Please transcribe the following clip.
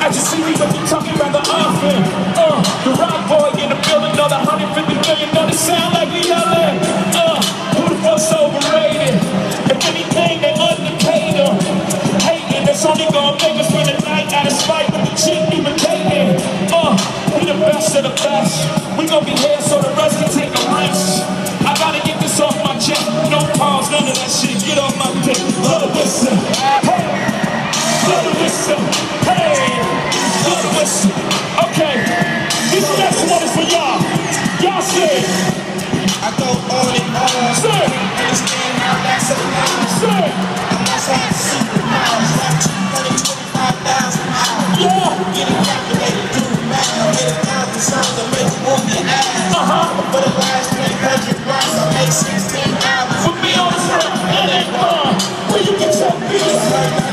As you see, we gonna be talking rather often. Uh, the Roc boy in the building, another 150 million, know the sound like we yelling. Uh, who the fuck's overrated? If anything, they underpaid them. Hating, that's only gonna make us spend the night out of spite with the chick imitating. Uh, we the best of the best. We gonna be here so the rest can take a rest. I gotta get this off my chest. No pause, none of that shit. Get off my dick. Blow the whistle. Hey. Blow the whistle this. Okay, this next one is for y'all. Y'all say. I go on and on. Say. Understand how that's a I've superpowers. Like hours. Yeah. Get it calculated, do math. I made a thousand songs, I made a wolf ass. Uh-huh. For the last 300 miles, I made 16 hours. For me on the front, it ain't fun. Where you get your beats?